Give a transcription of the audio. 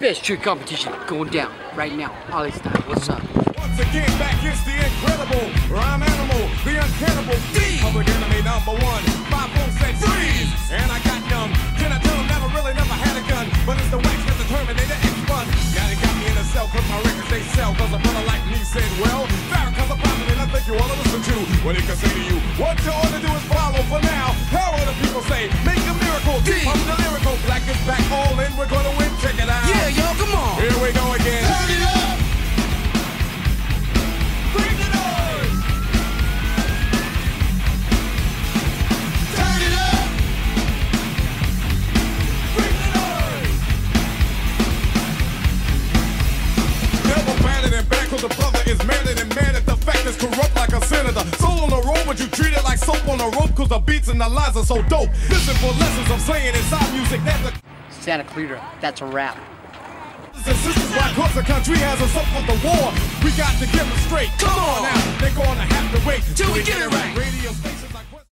best street competition going down right now. Olley style. What's up? Once again, back is the incredible rhyme animal, the uncannibal D. Public enemy number one. Five four said freeze, and I got numb. Can I tell them never really never had a gun, but it's the wax that the Terminator X fun. Now they got me in a cell 'cause my records they sell. 'Cause a brother like me said, well, Farrakhan's a prophet and I think you to listen to what he can say to you. What you ought to do is follow for now. The brother is madder than mad at the fact is corrupt like a senator. Soul on the road, but you treat it like soap on a rope cause the beats and the lines are so dope. Listen for lessons I'm saying inside music that the Santa Clarita. That's a wrap. brothers and sisters why cause the country has us up for the war. We got to get them straight. Come on now, they're gonna have to wait Till we get it right. Radio.